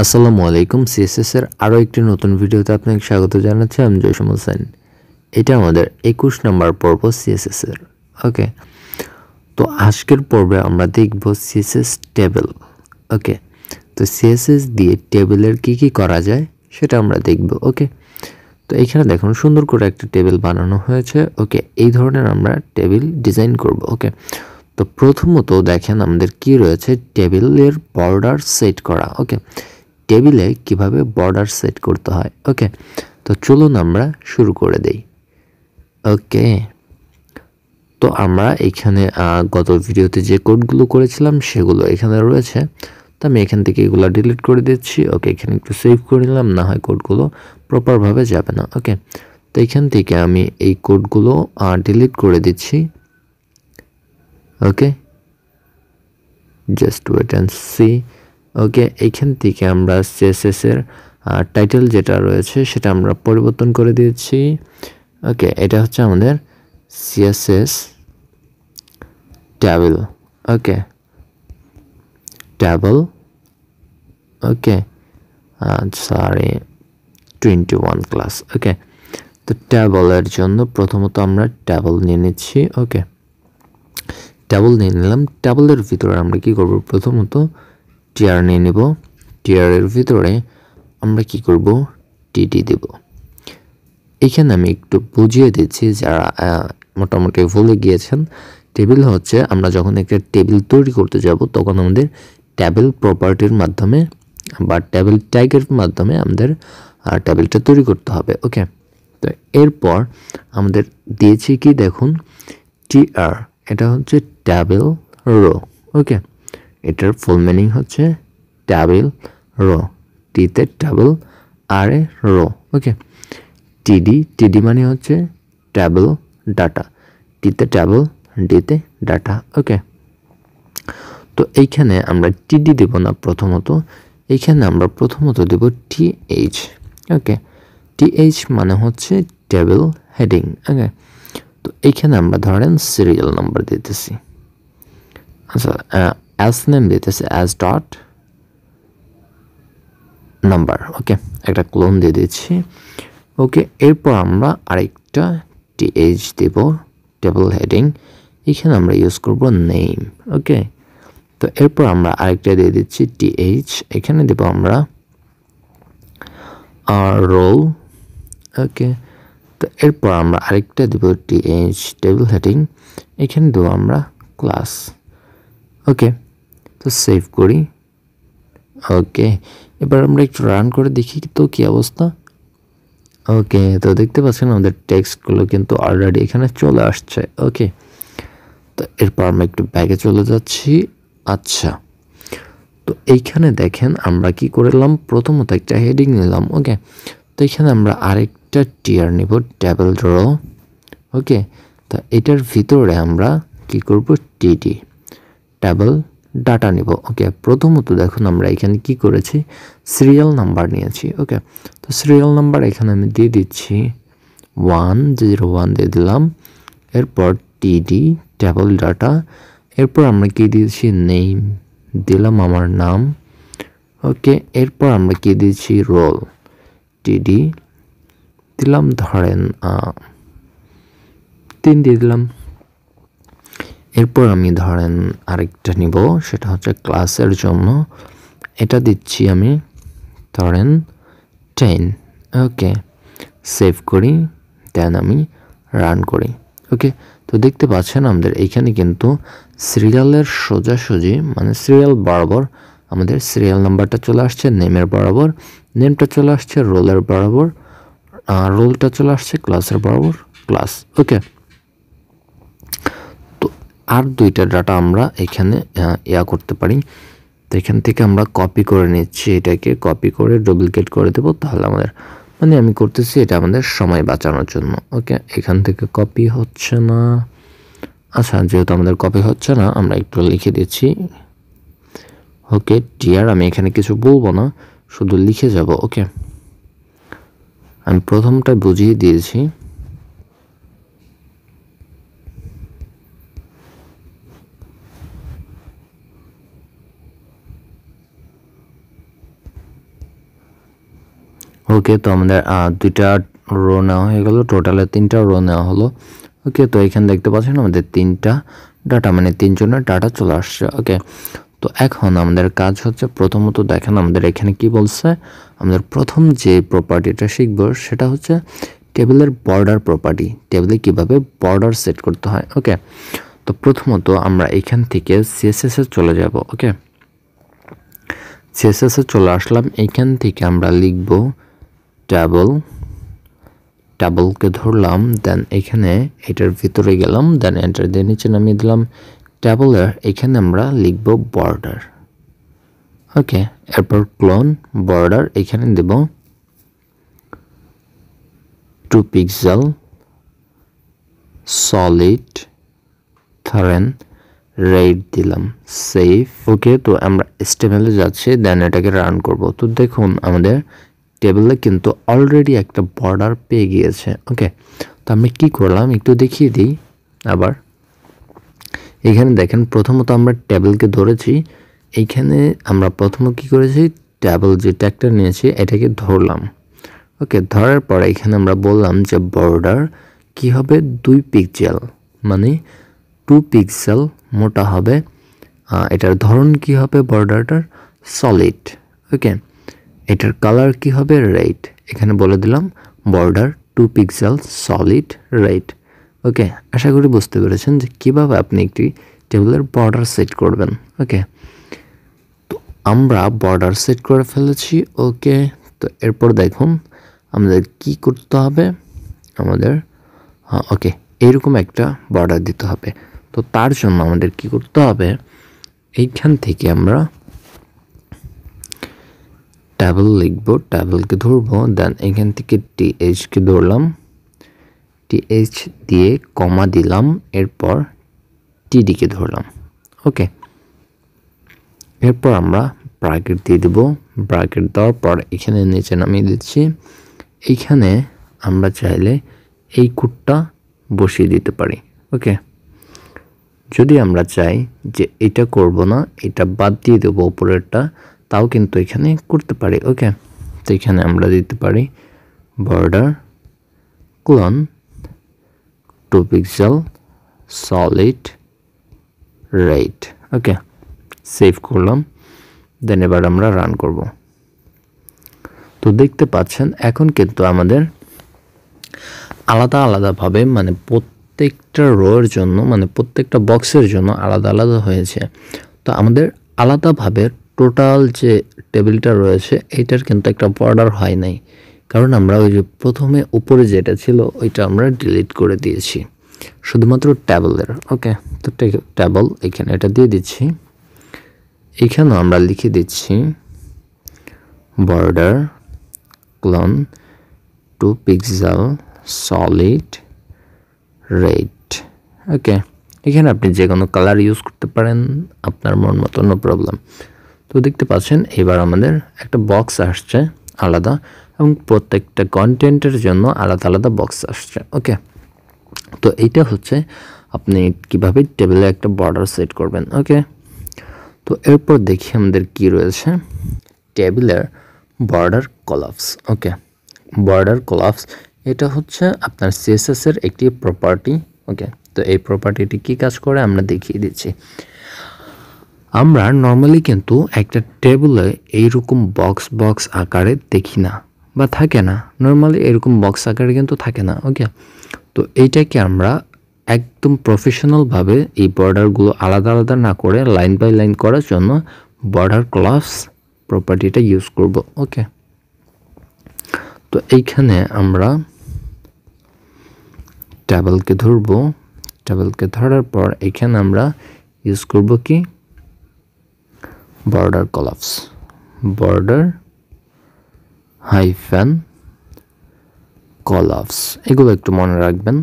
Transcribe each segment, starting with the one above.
আসসালামু আলাইকুম সিএসএস এর আরও একটি নতুন ভিডিওতে আপনাকে স্বাগত জানাচ্ছি। আমি জয়সম হোসেন। এটা আমাদের একুশ নম্বর পর্ব সিএসএস এর। ওকে? তো আজকের পর্বে আমরা দেখব সিএসএস টেবিল ওকে? তো সিএসএস দিয়ে টেবিলের কি কি করা যায় সেটা আমরা দেখব, ওকে? তো এখানে দেখুন, সুন্দর করে একটা টেবিল বানানো হয়েছে। ওকে? এই ধরনের আমরা টেবিল ডিজাইন করব, ওকে? তো প্রথমত দেখেন আমাদের কি রয়েছে? টেবিলের বর্ডার সেট করা, ওকে? টেবিলে কীভাবে বর্ডার সেট করতে হয় ওকে তো চলুন আমরা শুরু করে দেই ওকে তো আমরা এখানে গত ভিডিওতে যে কোডগুলো করেছিলাম সেগুলো এখানে রয়েছে। তো আমি এখান থেকে এগুলো ডিলিট করে দিচ্ছি ওকে এখানে একটু সেভ করে নিলাম, না হয় কোডগুলো প্রপারভাবে যাবে না ওকে তো এখান থেকে আমি এই কোডগুলো ডিলিট করে দিচ্ছি okay just wait and see okay এইখান থেকে আমরা সিএসএসের টাইটেল যেটা রয়েছে সেটা আমরা পরিবর্তন করে দিয়েছি। ওকে এটা হচ্ছে আমাদের CSS table okay table okay sorry twenty one class okay তো ট্যাবলের জন্য প্রথমত আমরা ট্যাবল নিয়ে নিচ্ছি। ওকে ট্যাবল নিয়ে নিলাম। ট্যাবলের ভিতরে আমরা কি করব? প্রথমত টিয়ার নিয়ে নেব। টিয়ারের ভিতরে আমরা কি করব? টিটি দেব। এখানে আমি একটু বুঝিয়ে দিচ্ছি যারা মোটামুটি ভুলে গিয়েছেন টেবিল হচ্ছে আমরা যখন একটা টেবিল তৈরি করতে যাব, তখন আমাদের ট্যাবেল প্রপার্টির মাধ্যমে বা ট্যাবেল ট্যাগের মাধ্যমে আমাদের ট্যাবেলটা তৈরি করতে হবে ওকে তো এরপর আমাদের দিয়েছি কি দেখুন? টি আর এটা হচ্ছে ট্যাবেল রো ওকে এটার ফুল মিনিং হচ্ছে ট্যাবেল রো টিতে ট্যাবেল আর এ রো ওকে টিডি টিডি মানে হচ্ছে ট্যাবেল ডাটা টিতে ট্যাবেল ডিতে ডাটা ওকে তো এইখানে আমরা টিডি দেব না প্রথমত, এইখানে আমরা প্রথমত দেব টি এইচ ওকে টি এইচ মানে হচ্ছে টেবিল হেডিং ওকে তো এইখানে আমরা ধরেন সিরিয়াল নাম্বার দিতেছি। আচ্ছা অ্যাস নেম দিতেছি অ্যাজ ডট নাম্বার ওকে একটা ক্লোন দিয়ে দিচ্ছি ওকে এরপর আমরা আরেকটা টিএইচ দেব টেবল হেডিং এখানে আমরা ইউজ করব নেম ওকে তো এরপর আমরা আরেকটা দিয়ে দিচ্ছি টিএইচ এখানে দেব আমরা রোল ওকে তো এরপর আমরা আরেকটা দেব টিএইচ টেবিল হেডিং এখানে দেবো আমরা ক্লাস ওকে তো সেভ করি। ওকে এবার আমরা একটু রান করে দেখি তো কী অবস্থা। ওকে তো দেখতে পাচ্ছেন আমাদের টেক্সটগুলো কিন্তু অলরেডি এখানে চলে আসছে। ওকে তো এরপর আমরা একটু ব্যাগে চলে যাচ্ছি। আচ্ছা তো এইখানে দেখেন আমরা কি করলাম? প্রথমত একটা হেডিং নিলাম। ওকে তো এখানে আমরা আরেকটা টিয়ার নিব টেবল ড্র ওকে তো এটার ভিতরে আমরা কি করব? টিডি টেবল ডাটা নিব, ওকে? প্রথমত দেখুন আমরা এখানে কি করেছি সিরিয়াল নাম্বার নিয়েছি, ওকে? তো সিরিয়াল নাম্বার এখানে আমি দিয়ে দিচ্ছি ওয়ান জিরো ওয়ান দিয়ে দিলাম, এরপর টিডি টেবল ডাটা এরপর আমরা কি দিয়েছি নেম দিলাম আমার নাম, ওকে? এরপর আমরা কি দিয়েছি রোল টিডি দিলাম ধরেন তিন দিয়ে দিলাম। এরপর আমি ধরেন আরেকটা নিব, সেটা হচ্ছে ক্লাসের জন্য। এটা দিচ্ছি আমি ধরেন টেন ওকে। সেভ করি দেন আমি রান করি, ওকে। তো দেখতে পাচ্ছেন আমাদের এইখানে কিন্তু সিরিয়ালের সোজাসুজি মানে সিরিয়াল বরাবর আমাদের সিরিয়াল নাম্বারটা চলে আসছে নেমের বরাবর। নেমটা চলে আসছে রোলের বরাবর। রোলটা চলে আসছে ক্লাসের বরাবর ক্লাস ওকে। আর দুইটা ডাটা আমরা এখানে ইয়া করতে পারি। তো এখান থেকে আমরা কপি করে নিচ্ছি এটাকে। কপি করে ডুপ্লিকেট করে দেবো, তাহলে আমাদের মানে আমি করতেছি এটা আমাদের সময় বাঁচানোর জন্য। ওকে এখান থেকে কপি হচ্ছে না। আচ্ছা যেহেতু আমাদের কপি হচ্ছে না, আমরা একটু লিখে দিচ্ছি। ওকে টিয়ার আমি এখানে কিছু বলব না, শুধু লিখে যাব। ওকে আমি প্রথমটা বুঝিয়ে দিয়েছি। ওকে তো আমাদের দুইটা রো নেওয়া হয়ে গেল। টোটালে তিনটা রো নেওয়া হলো। ওকে তো এখানে দেখতে পাচ্ছেন আমাদের তিনটা ডাটা মানে তিনজনের ডাটা চলে আসছে। ওকে তো এখন আমাদের কাজ হচ্ছে প্রথমত দেখেন আমাদের এখানে কি বলছে। আমাদের প্রথম যে প্রপার্টিটা শিখব সেটা হচ্ছে টেবিলের বর্ডার প্রপার্টি টেবিলে কীভাবে বর্ডার সেট করতে হয়। ওকে তো প্রথমত আমরা এখান থেকে সিএসএস এ চলে যাব। ওকে সিএসএস এ চলে আসলাম। এখান থেকে আমরা লিখব টেবল টেবলকে ধরলাম দেন এখানে এটার ভিতরে গেলাম দেন এন্টার দিয়ে নিচে নামিয়ে দিলাম। টেবলের এখানে আমরা লিখব বর্ডার ওকে এরপর ক্লোন বর্ডার এখানে দেব টু পিক্সেল সলিড ধরেন রেড দিলাম সেফ ওকে তো আমরা স্টেমেলে যাচ্ছি দেন এটাকে রান করব। তো দেখুন, আমাদের টেবিলে কিন্তু অলরেডি একটা বর্ডার পেয়ে গিয়েছে ওকে তো আমি কি করলাম? একটু দেখিয়ে দিই আবার। এখানে দেখেন, প্রথমত আমরা টেবিলকে ধরেছি। এইখানে আমরা প্রথমে কি করেছি? টেবিল যে ট্যাগটা নিয়েছি, এটাকে ধরলাম ওকে ধরার পর এখানে আমরা বললাম যে বর্ডার কি হবে? দুই পিক্সেল মানে টু পিক্সেল মোটা হবে। এটার ধরন কি হবে বর্ডারটার সলিড ওকে এটার কালার কি হবে? রেড এখানে বলে দিলাম border two pixel solid red okay আশা করি বুঝতে পেরেছেন যে কীভাবে আপনি একটি টেবিলের বর্ডার সেট করবেন। ওকে তো আমরা বর্ডার সেট করে ফেলেছি। ওকে তো এরপর দেখুন আমাদের কি করতে হবে? আমাদের হ্যাঁ ওকে এইরকম একটা বর্ডার দিতে হবে। তো তার জন্য আমাদের কি করতে হবে? এইখান থেকে আমরা ট্যাবল লিখব ট্যাবলকে ধরবো দেন এখান থেকে টি এইচকে ধরলাম। টি এইচ দিয়ে কমা দিলাম, এরপর টিডিকে ধরলাম। ওকে এরপর আমরা ব্রাকেট দিয়ে দেব। ব্রাকেট দেওয়ার পর এখানে নিচে নামিয়ে দিচ্ছি। এইখানে আমরা চাইলে এই কুটটা বসিয়ে দিতে পারি। ওকে যদি আমরা চাই যে এটা করব না, এটা বাদ দিয়ে দেবো উপরেরটা তাও কিন্তু এখানে করতে পারি। ওকে তো এখানে আমরা দিতে পারি border colon two pixel solid right okay save করলাম। দেন এবার আমরা রান করব। তো দেখতে পাচ্ছেন, এখন কিন্তু আমাদের আলাদা আলাদাভাবে মানে প্রত্যেকটা রোয়ের জন্য মানে প্রত্যেকটা বক্সের জন্য আলাদা আলাদা হয়েছে। তো আমাদের আলাদাভাবে টোটাল যে টেবিলটা রয়েছে, এইটার কিন্তু একটা বর্ডার হয় নাই। কারণ আমরা ওই যে প্রথমে উপরে যেটা ছিল, ওইটা আমরা ডিলিট করে দিয়েছি। শুধুমাত্র ট্যাবলের ওকে তো ট্যাবল এখানে এটা দিয়ে দিচ্ছি। এখানেও আমরা লিখে দিচ্ছি border colon two pixel solid red okay এখানে আপনি যে কোনো কালার ইউজ করতে পারেন, আপনার মন মতো নো প্রবলেম তো দেখতে পাচ্ছেন, এবার আমাদের একটা বক্স আসছে আলাদা এবং প্রত্যেকটা কন্টেন্টের জন্য আলাদা আলাদা বক্স আসছে ওকে তো এইটা হচ্ছে আপনি কীভাবে টেবিলে একটা বর্ডার সেট করবেন ওকে তো এরপর দেখি আমাদের কি রয়েছে। টেবিলের border collapse okay border collapse এটা হচ্ছে আপনার সিএসএস এর একটি প্রপার্টি ওকে তো এই প্রপার্টিটি কি কাজ করে? আমরা দেখিয়ে দিচ্ছি। আমরা নর্মালি কিন্তু একটা টেবিলে এইরকম বক্স বক্স আকারে দেখি না বা থাকে না। নর্মালি এরকম বক্স আকারে কিন্তু থাকে না ওকে তো এইটাকে আমরা একদম প্রফেশনালভাবে এই বর্ডারগুলো আলাদা আলাদা না করে লাইন বাই লাইন করার জন্য বর্ডার ক্লাস প্রপার্টিটা ইউজ করব ওকে তো এইখানে আমরা টেবলকে ধরব। টেবলকে ধরার পর এখানে আমরা ইউজ করব কি? Border collapse border hyphen collapse এগুলো একটু মনে রাখবেন,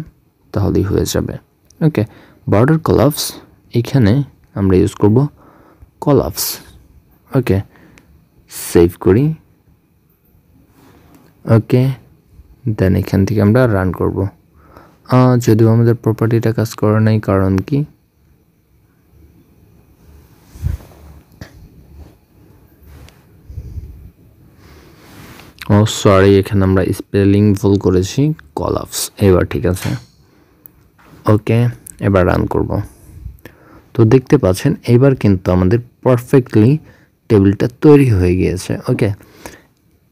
তাহলেই হয়ে যাবে। ওকে বর্ডার কলাপস এখানে আমরা ইউজ করব কলাপস ওকে সেভ করি। ওকে দেন এখান থেকে আমরা রান করব। যদিও আমাদের প্রপার্টিটা কাজ করে নাই, কারণ কি? সরি এখানে আমরা স্পেলিং ভুল করেছি কলাপস এবার ঠিক আছে। ওকে এবার রান করব। তো দেখতে পাচ্ছেন, এবার কিন্তু আমাদের পারফেক্টলি টেবিলটা তৈরি হয়ে গিয়েছে ওকে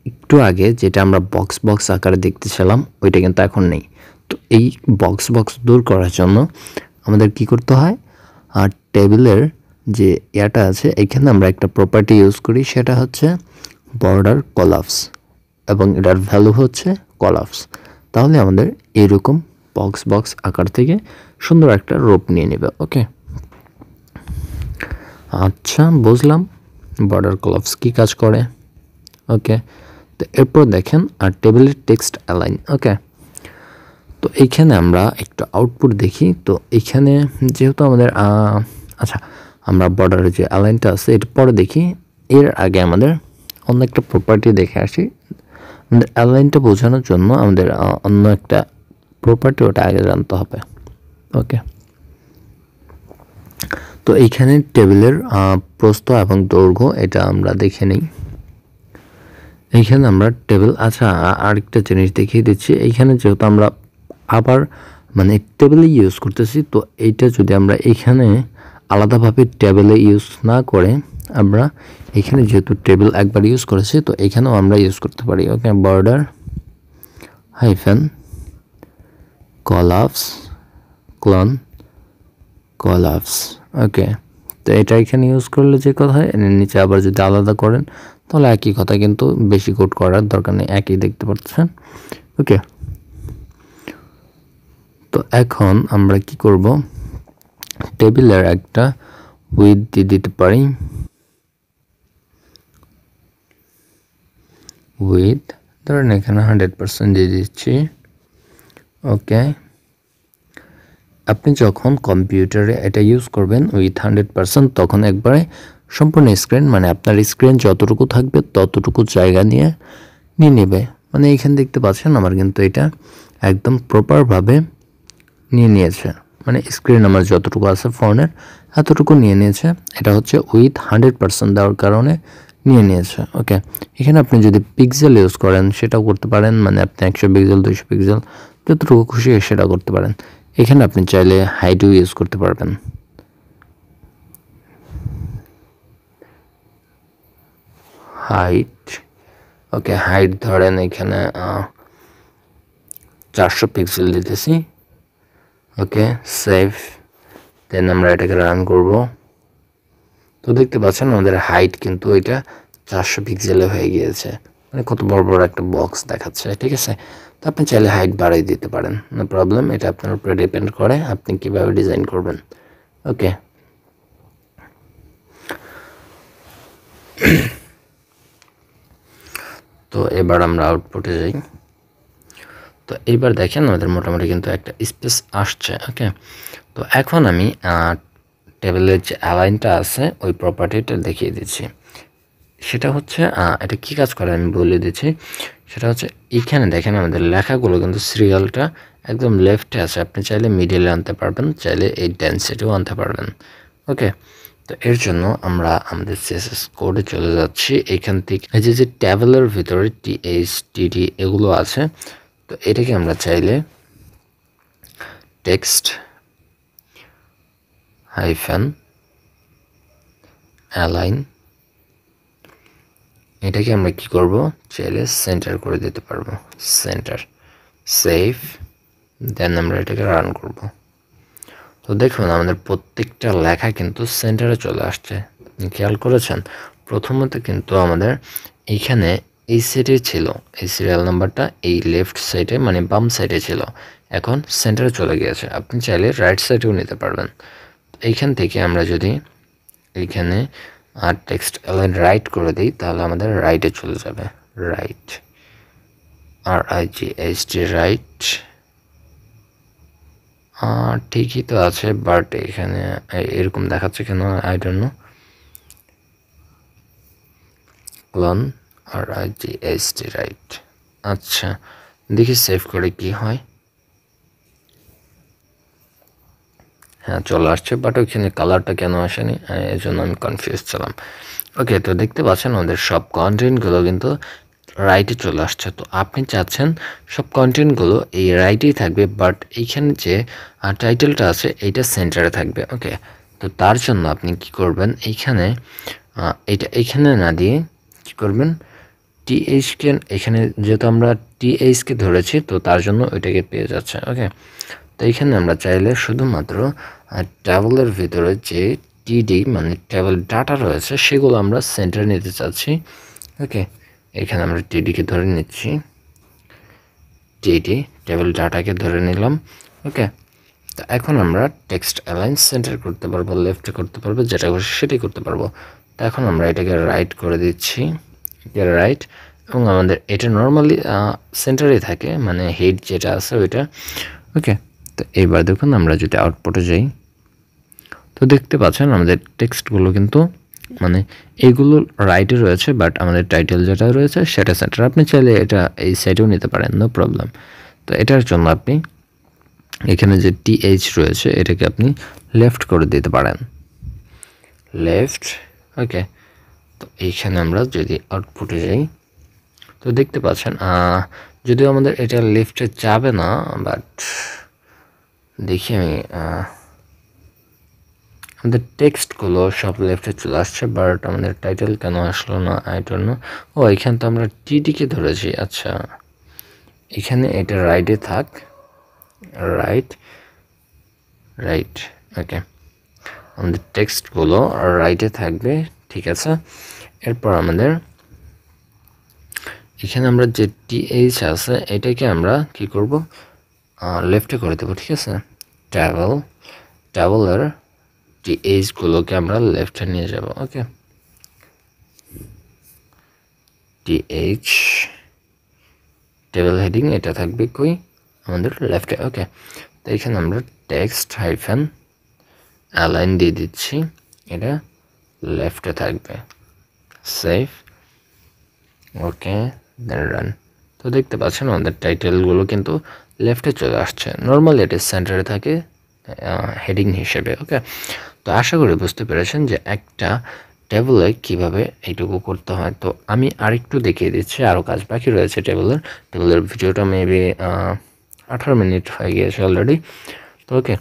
একটু আগে যেটা আমরা বক্স বক্স আকারে দেখতেছিলাম, ওইটা কিন্তু এখন নেই। তো এই বক্স বক্স দূর করার জন্য আমাদের কি করতে হয়? আর টেবিলের যে ইয়াটা আছে, এখানে আমরা একটা প্রপার্টি ইউজ করি, সেটা হচ্ছে বর্ডার কলাপস এবং এটার ভ্যালু হচ্ছে কলাপস তাহলে আমাদের এরকম বক্স বক্স আকার থেকে সুন্দর একটা রোপ নিয়ে নেবে ওকে আচ্ছা বুঝলাম। বর্ডার কলাপস কী কাজ করে? ওকে তো এরপর দেখেন আর টেবিলের টেক্সট অ্যালাইন ওকে তো এইখানে আমরা একটু আউটপুট দেখি। তো এইখানে যেহেতু আমাদের আচ্ছা আমরা বর্ডারের যে অ্যালাইনটা আছে এটা পরে দেখি, এর আগে আমাদের অন্য একটা প্রপার্টি দেখে আসি। আমাদের অ্যালাইনটা বোঝানোর জন্য আমাদের অন্য একটা প্রপার্টি ওটা আগে জানতে হবে। ওকে তো এইখানে টেবিলের প্রস্থ এবং দৈর্ঘ্য এটা আমরা দেখে নিই। এইখানে আমরা টেবিল আচ্ছা আরেকটা জিনিস দেখিয়ে দিচ্ছি। এইখানে যেহেতু আমরা আবার মানে টেবিলে ইউজ করতেছি, তো এইটা যদি আমরা এখানে আলাদাভাবে টেবিলে ইউজ না করে আমরা এখানে যেহেতু টেবিল একবার ইউজ করেছি, তো এখানেও আমরা ইউজ করতে পারি। Okay border hyphen collapse colon collapse okay তো এটা এখানে ইউজ করলে যে কথা হয় নিচে আবার যদি আলাদা করেন, তাহলে একই কথা কিন্তু বেশি কোড করার দরকার নেই, একই দেখতে পাচ্ছেন? ওকে তো এখন আমরা কি করব? টেবিলের একটা উইথ দিয়ে দিতে পারি। উইথ ধরেন এখানে হান্ড্রেড পার্সেন্ট দিয়ে দিচ্ছি ওকে আপনি যখন কম্পিউটারে এটা ইউজ করবেন উইথ হান্ড্রেড পার্সেন্ট তখন একবারে সম্পূর্ণ স্ক্রিন মানে আপনার স্ক্রিন যতটুকু থাকবে ততটুকু জায়গা নিয়ে নিয়ে নেবে। মানে এইখানে দেখতে পাচ্ছেন আমার কিন্তু এটা একদম প্রপারভাবে নিয়ে নিয়েছে। মানে স্ক্রিন আমার যতটুকু আছে ফোনের এতটুকু নিয়ে নিয়েছে। এটা হচ্ছে উইথ হান্ড্রেড পার্সেন্ট দেওয়ার কারণে নিয়ে নিয়েছে, ওকে। এখানে আপনি যদি পিক্সেল ইউজ করেন, সেটাও করতে পারেন মানে আপনি একশো পিক্সেল দুইশো পিক্সেল যতটুকু খুশি সেটা করতে পারেন। এখানে আপনি চাইলে হাইটও ইউজ করতে পারবেন। হাইট ওকে হাইট ধরেন এখানে চারশো পিক্সেল দিতেছি, ওকে সেভ দেন আমরা এটাকে রান করব। তো দেখতে পাচ্ছেন আমাদের হাইট কিন্তু এটা চারশো পিক্সেলে হয়ে গিয়েছে। মানে কত বড় বড় একটা বক্স দেখাচ্ছে, ঠিক আছে? তো আপনি চাইলে হাইট বাড়াই দিতে পারেন নো প্রবলেম এটা আপনার উপরে ডিপেন্ড করে আপনি কীভাবে ডিজাইন করবেন। ওকে তো এবার আমরা আউটপুটে যাই। তো এইবার দেখেন আমাদের মোটামুটি কিন্তু একটা স্পেস আসছে ওকে তো এখন আমি টেবিলের যে অ্যালাইনটা আছে, ওই প্রপার্টিটা দেখিয়ে দিচ্ছি। সেটা হচ্ছে এটা কি কাজ করে আমি বলে দিচ্ছি। সেটা হচ্ছে, এখানে দেখেন আমাদের লেখাগুলো কিন্তু সিরিয়ালটা একদম লেফটে আছে। আপনি চাইলে মিডিলে আনতে পারবেন, চাইলে এই ডেন্সিটিও আনতে পারবেন। ওকে? তো এর জন্য আমরা আমাদের সিএসএস কোডে চলে যাচ্ছি। এখান থেকে এই যে যে ট্যাবেলের ভিতরে টিএইচ টিডি এগুলো আছে, তো এটাকে আমরা চাইলে টেক্সট হাইফেন, অ্যালাইন। এটাকে আমরা কি করব? চাইলে সেন্টার করে দিতে পারব। সেন্টার, সেভ, দেন আমরা এটাকে রান করব। তো দেখুন, আমাদের প্রত্যেকটা লেখা কিন্তু সেন্টারে চলে আসছে। খেয়াল করেছেন? প্রথমত কিন্তু আমাদের এইখানে এই সাইডে ছিল, এই সিরিয়াল নাম্বারটা এই লেফট সাইডে মানে বাম সাইডে ছিল। এখন সেন্টারে চলে গিয়েছে। আপনি চাইলে রাইট সাইডেও নিতে পারবেন। এইখান থেকে আমরা যদি এইখানে আর টেক্সট অ্যালাইন রাইট করে দিই, তাহলে আমাদের রাইটে চলে যাবে। Right R I G H D right ঠিকই তো আছে বাট এখানে এরকম দেখাচ্ছে কেন? I don't know colon R I G H D right আচ্ছা দেখি সেভ করে কি হয়। হ্যাঁ চলে আসছে বাট ওইখানে কালারটা কেন আসেনি? এই জন্য আমি কনফিউজ ছিলাম। ওকে তো দেখতে পাচ্ছেন আমাদের সব কন্টেন্টগুলো কিন্তু রাইটে চলে আসছে। তো আপনি চাচ্ছেন সব কন্টেন্টগুলো এই রাইটেই থাকবে বাট এইখানে যে টাইটেলটা আছে, এইটা সেন্টারে থাকবে। ওকে তো তার জন্য আপনি কি করবেন? এইখানে এটা এখানে না দিয়ে কি করবেন? টিএইচকে এখানে যেহেতু আমরা টিএইচকে ধরেছি, তো তার জন্য ওইটাকে পেয়ে যাচ্ছে। ওকে তো এখানে আমরা চাইলে শুধুমাত্র ট্রাভেলের ভিতরে যে টিডি মানে ট্রাভেল ডাটা রয়েছে, সেগুলো আমরা সেন্টারে নিতে চাচ্ছি। ওকে এখানে আমরা টিডিকে ধরে নিচ্ছি। টিডি ট্রাভেল ডাটাকে ধরে নিলাম। ওকে তো এখন আমরা টেক্সট অ্যালাইন সেন্টার করতে পারব লেফটে করতে পারব, যেটা খুশি সেটাই করতে পারব। তো এখন আমরা এটাকে রাইট করে দিচ্ছি। রাইট এবং আমাদের এটা নর্মালি সেন্টারে থাকে মানে হেড যেটা আছে ওইটা। ওকে তো এইবার দেখুন আমরা যদি আউটপুটে যাই, তো দেখতে পাচ্ছেন আমাদের টেক্সটগুলো কিন্তু মানে এইগুলো রাইটে রয়েছে বাট আমাদের টাইটেল যেটা রয়েছে সেটা সেন্টার আপনি চাইলে এটা এই সাইডেও নিতে পারেন নো প্রবলেম তো এটার জন্য আপনি এখানে যে টিএইচ রয়েছে, এটাকে আপনি লেফট করে দিতে পারেন। লেফট ওকে তো এইখানে আমরা যদি আউটপুটে যাই, তো দেখতে পাচ্ছেন যদিও আমাদের এটা লেফটে যাবে না বাট দেখি আমি আমাদের টেক্সটগুলো সব লেফটে চলে আসছে, বাট আমাদের টাইটেল কেন আসলো না আই ডোন্ট নো ও, এখানে তো আমরা টিটিকে ধরেছি আচ্ছা। এখানে এটা রাইটে থাক। রাইট রাইট ওকে আমাদের টেক্সটগুলো রাইটে থাকবে, ঠিক আছে। এরপর আমাদের, এখানে আমরা যে টিএইচ আছে, এটাকে আমরা কি করব? লেফটে করে দেবো, ঠিক আছে? ট্রাভেল ট্রাভেলার টিএইচগুলোকে আমরা লেফটে নিয়ে যাব ওকে টিএইচ টেবিল হেডিং এটা থাকবে কই? আমাদের লেফটে ওকে তো এখানে আমরা টেক্সট হাইফেন অ্যালাইন দিয়ে দিচ্ছি, এটা লেফটে থাকবে। সেফ ওকে দেন রান তো দেখতে পাচ্ছেন আমাদের টাইটেলগুলো কিন্তু লেফটে চলে আসছে। নর্মালি এটি সেন্টারে থাকে হেডিং হিসেবে ওকে তো আশা করি বুঝতে পেরেছেন যে একটা টেবলে কীভাবে এইটুকু করতে হয়। তো আমি আরেকটু দেখিয়ে দিচ্ছি আরও কাজ বাকি রয়েছে টেবলের টেবলের ভিডিওটা মেবি আঠারো মিনিট হয়ে গিয়েছে অলরেডি তো ওকে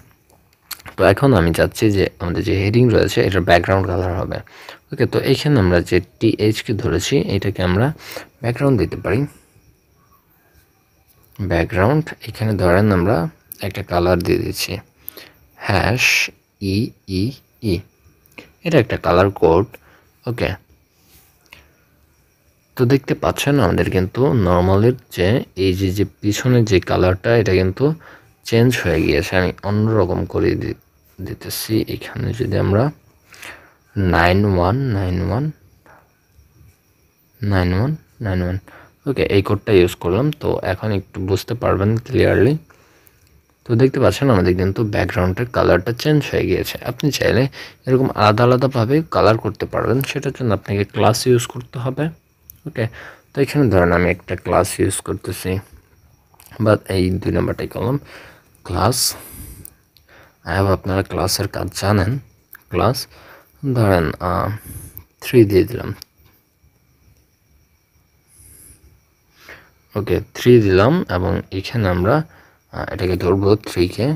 তো এখন আমি চাচ্ছি যে আমাদের যে হেডিং রয়েছে, এটার ব্যাকগ্রাউন্ড কালার হবে ওকে তো এইখানে আমরা যে টিএইচকে ধরেছি, এটাকে আমরা ব্যাকগ্রাউন্ড দিতে পারি। ব্যাকগ্রাউন্ড এখানে ধরেন আমরা একটা কালার দিয়ে দিচ্ছি হ্যাশ ই ই ই এটা একটা কালার কোড ওকে তো দেখতে পাচ্ছেন আমাদের কিন্তু নর্মালের যে, এই যে যে পিছনের যে কালারটা এটা কিন্তু চেঞ্জ হয়ে গিয়েছে। আমি অন্যরকম করে দিতেছি। এখানে যদি আমরা nine one nine one nine one nine one okay এই কোডটা ইউজ করলাম, তো এখন একটু বুঝতে পারবেন ক্লিয়ারলি তো দেখতে পাচ্ছেন, আমাদের কিন্তু ব্যাকগ্রাউন্ডের কালারটা চেঞ্জ হয়ে গিয়েছে। আপনি চাইলে এরকম আলাদা আলাদাভাবে কালার করতে পারবেন, সেটার জন্য আপনাকে ক্লাস ইউজ করতে হবে। ওকে তো এখানে ধরেন আমি একটা ক্লাস ইউজ করতেছি। বা এই দুই নম্বরটাই কলম ক্লাস আয়াব আপনারা ক্লাসের কাজ জানেন। ক্লাস ধরেন থ্রি দিয়ে দিলাম। ওকে থ্রি দিলাম এবং এখানে আমরা এটাকে ধরবো থ্রিকে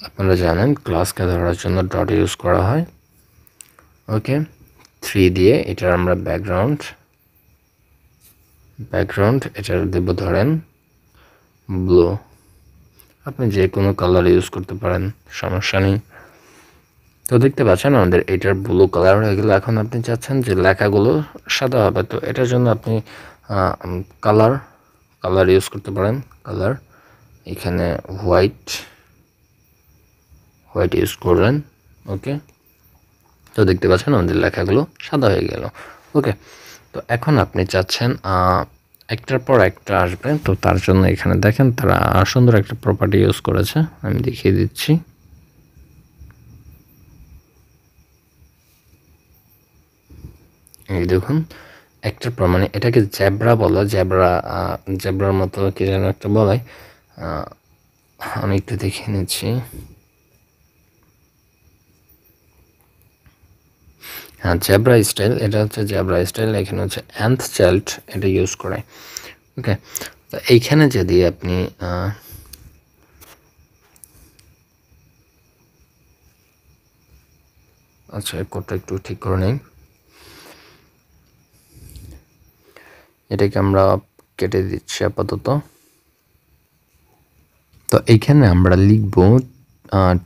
আপনারা জানেন ক্লাসকে ধরার জন্য ডট ইউজ করা হয়। ওকে থ্রি দিয়ে এটার আমরা ব্যাকগ্রাউন্ড ব্যাকগ্রাউন্ড এটার দেব ধরেন ব্লু আপনি যে কোনো কালার ইউজ করতে পারেন, সমস্যা নেই। তো দেখতে পাচ্ছেন আমাদের এটার ব্লু কালার হয়ে গেলে। এখন আপনি চাচ্ছেন যে লেখাগুলো সাদা হবে। তো এটার জন্য আপনি কালার কালার ইউজ করতে পারেন। কালার এখানে হোয়াইট হোয়াইট ইউজ করলেন ওকে তো দেখতে পাচ্ছেন আমাদের লেখাগুলো সাদা হয়ে গেল। ওকে তো এখন আপনি চাচ্ছেন একটার পর একটা আসবে। তো তার জন্য এখানে দেখেন তারা সুন্দর একটা প্রপার্টি ইউজ করেছে। আমি দেখিয়ে দিচ্ছি। এই দেখুন একটা পর মানে এটাকে জ্যাবরা বলো জ্যাবরা জ্যাবরার মতো কি যেন একটা বলে। আমি একটু দেখে নিচ্ছি। হ্যাঁ জ্যাব্রা স্টাইল, এটা হচ্ছে জ্যাব্রা স্টাইল, এখানে হচ্ছে অ্যান্থ চাইল্ড এটা ইউজ করে। ওকে, তো এইখানে যদি আপনি আচ্ছা কোডটা একটু ঠিক করে নেই। এটাকে আমরা কেটে দিচ্ছি আপাতত। তো এখানে আমরা লিখব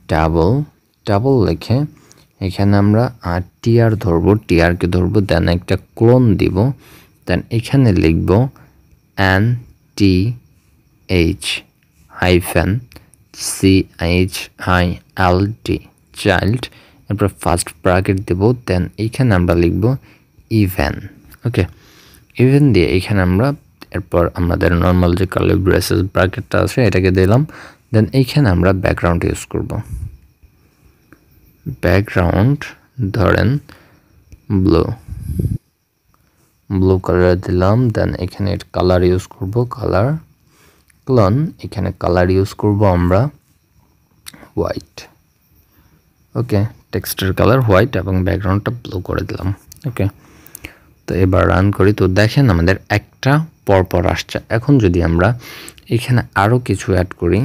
ট্যাবল ট্যাবল লিখে এখানে আমরা টিআর ধরবো টিআরকে ধরবো দেন একটা ক্লোন দিব। দেন এখানে লিখব N T H hyphen C H I L T child এরপর ফার্স্ট ব্রাকেট দেব দেন এইখানে আমরা লিখব ইভেন ওকে ইভেন দিয়ে এখানে আমরা, এরপর আমাদের নর্মাল যে কালার ব্রেসেস ব্রাকেটটা আছে, এটাকে দিলাম দেন এইখানে আমরা ব্যাকগ্রাউন্ড ইউজ করব। ব্যাকগ্রাউন্ড ধরেন ব্লু ব্লু কালার দিলাম দেন এখানে কালার ইউজ করব কালার ক্লন এখানে কালার ইউজ করব আমরা হোয়াইট ওকে টেক্সটের কালার হোয়াইট এবং ব্যাকগ্রাউন্ডটা ব্লু করে দিলাম। ওকে তো এবার রান করি। তো দেখেন আমাদের একটা পরপর আসছে। এখন যদি আমরা এখানে আরও কিছু অ্যাড করি।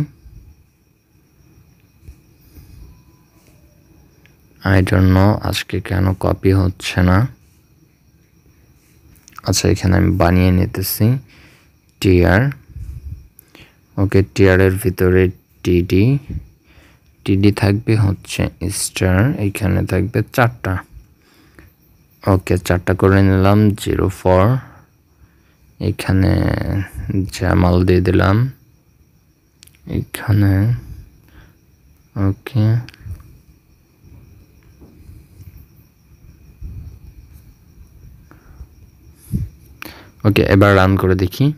এই জন্য আজকে কেন কপি হচ্ছে না? আচ্ছা এখানে আমি বানিয়ে নিতেছি টিআর ওকে টিআরের ভিতরে টিডি টিডি থাকবে হচ্ছে স্টার এইখানে থাকবে চারটা। ওকে, চারটা করে নিলাম, জিরো ফোর। এখানে জামাল দিয়ে দিলাম। এখানে, ওকে। ওকে, এবার রান করে দেখি।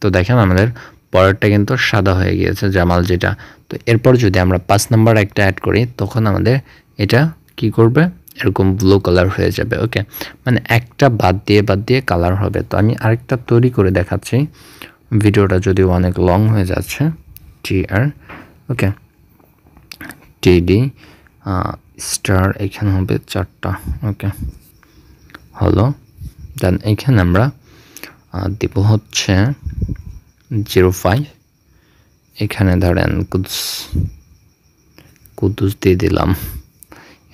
তো দেখেন আমাদের পরেরটা কিন্তু সাদা হয়ে গিয়েছে, জামাল যেটা। তো এরপর যদি আমরা পাঁচ নাম্বার একটা অ্যাড করি, তখন আমাদের এটা কি করবে? এরকম ব্লু কালার হয়ে যাবে ওকে মানে একটা বাদ দিয়ে বাদ দিয়ে কালার হবে। তো আমি আরেকটা তৈরি করে দেখাচ্ছি। ভিডিওটা যদিও অনেক লং হয়ে যাচ্ছে টি আর ওকে টিডি স্টার এখানে হবে চারটা ওকে হলো দেন এখানে আমরা দিব হচ্ছে জিরো ফাইভ এখানে ধরেন কুদস, কুদুস দিয়ে দিলাম।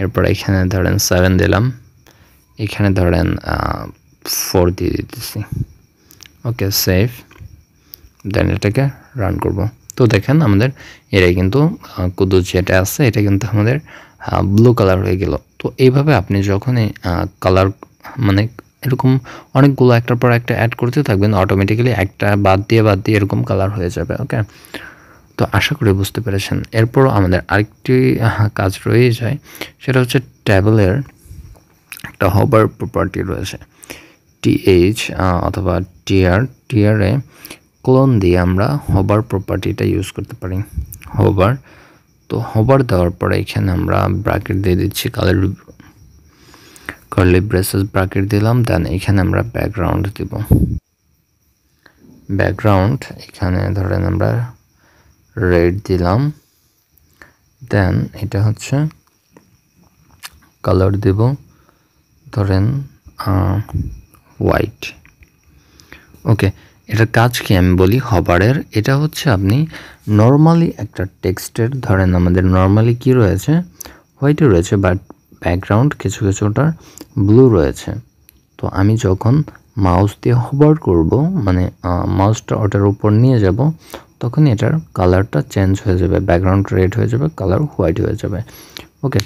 এরপর এখানে ধরেন সেভেন দিলাম। এখানে ধরেন ফোর দিয়ে দিতেছি। ওকে সেভ দেন এটাকে রান করব। তো দেখেন আমাদের এটাই কিন্তু কুদুস যেটা আছে, এটা কিন্তু আমাদের ব্লু কালার হয়ে গেল। তো এইভাবে আপনি যখনই কালার মানে এরকম অনেকগুলো একটার পর একটা অ্যাড করতে থাকবেন অটোমেটিক্যালি একটা বাদ দিয়ে বাদ দিয়ে এরকম কালার হয়ে যাবে ওকে তো আশা করি বুঝতে পেরেছেন। এরপরও আমাদের আরেকটি কাজ রয়ে যায়, সেটা হচ্ছে ট্যাবলের একটা হবার প্রপার্টি রয়েছে। টিএইচ অথবা টিআর টিআরে ক্লোন দিয়ে আমরা হবার প্রপার্টিটা ইউজ করতে পারি। হবার, তো হবার দেওয়ার পরে এখানে আমরা ব্রাকেট দিয়ে দিচ্ছি কালার কার্লি ব্রেসেস ব্রাকেট দিলাম দেন এখানে আমরা ব্যাকগ্রাউন্ড দিব। ব্যাকগ্রাউন্ড এখানে ধরেন আমরা রেড দিলাম। দেন এটা হচ্ছে কালার দেব। ধরেন হোয়াইট ওকে এটা কাজ কি আমি বলি? হবারের। এটা হচ্ছে আপনি নর্মালি একটা টেক্সটের ধরেন আমাদের নর্মালি কি রয়েছে? হোয়াইটে রয়েছে বাট ব্যাকগ্রাউন্ড কিছু কিছুটার ব্লু রয়েছে। তো আমি যখন মাউস দিয়ে হবার করব মানে মাউসটা ওটার উপর নিয়ে যাব তখন এটার কালারটা চেঞ্জ হয়ে যাবে ব্যাকগ্রাউন্ড রেড হয়ে যাবে কালার হোয়াইট হয়ে যাবে। ওকে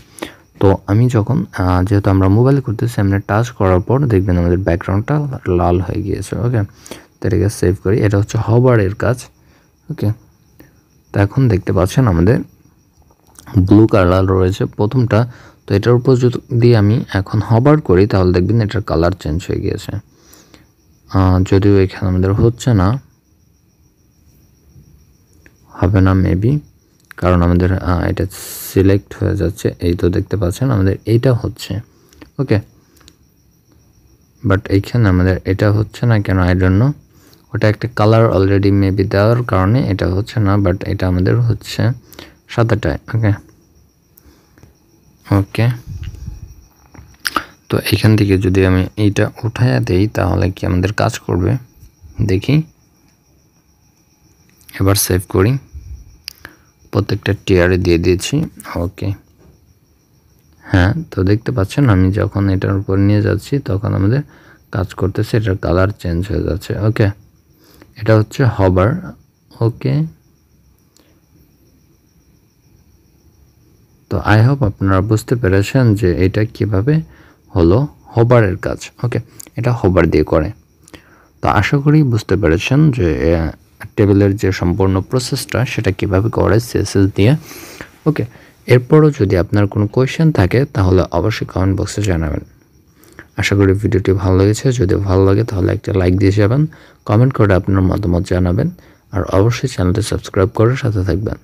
তো আমি যখন যেহেতু আমরা মোবাইল করতেছি, আমরা টাচ করার পর দেখবেন আমাদের ব্যাকগ্রাউন্ডটা লাল হয়ে গিয়েছে ওকে তো এটাকে সেভ করি। এটা হচ্ছে হবারের কাজ ওকে তো এখন দেখতে পাচ্ছেন আমাদের ব্লু কালার রয়েছে প্রথমটা। তো এটার উপর যদি আমি এখন হবার করি, তাহলে দেখবেন এটার কালার চেঞ্জ হয়ে গিয়েছে। যদিও এখানে আমাদের হচ্ছে না হবে না মেবি কারণ আমাদের এটা সিলেক্ট হয়ে যাচ্ছে, এই তো দেখতে পাচ্ছেন আমাদের এইটা হচ্ছে ওকে বাট এইখানে আমাদের এটা হচ্ছে না কেন আই জন্য ওটা একটা কালার অলরেডি মেবি দেওয়ার কারণে এটা হচ্ছে না বাট এটা আমাদের হচ্ছে সাদাটায় ওকে ওকে তো এখান থেকে যদি আমি এইটা উঠাইয়া দেই, তাহলে কি আমাদের কাজ করবে? দেখি। এবার সেভ করি। প্রত্যেকটা টিয়ারে দিয়ে দিয়েছি। ওকে হ্যাঁ তো দেখতে পাচ্ছেন আমি যখন এটার উপর নিয়ে যাচ্ছি, তখন আমাদের কাজ করতেছে, এটার কালার চেঞ্জ হয়ে যাচ্ছে। ওকে এটা হচ্ছে হবার ওকে তো আই হোপ আপনারা বুঝতে পেরেছেন যে এটা কীভাবে হলো হবারের কাজ। ওকে এটা হবার দিয়ে করে। তো আশা করি বুঝতে পেরেছেন যে টেবিলের যে সম্পূর্ণ প্রসেসটা সেটা কীভাবে করে সিএসএস দিয়ে? ওকে এরপরও যদি আপনার কোনো কোয়েশ্চেন থাকে, তাহলে অবশ্যই কমেন্ট বক্সে জানাবেন। আশা করি ভিডিওটি ভালো লেগেছে। যদি ভালো লাগে, তাহলে একটা লাইক দিয়ে যাবেন কমেন্ট করে আপনার মতামত জানাবেন, আর অবশ্যই চ্যানেলটি সাবস্ক্রাইব করে সাথে থাকবেন।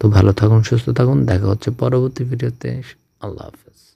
তো ভালো থাকুন, সুস্থ থাকুন, দেখা হচ্ছে পরবর্তী ভিডিওতে। আল্লাহ হাফেজ।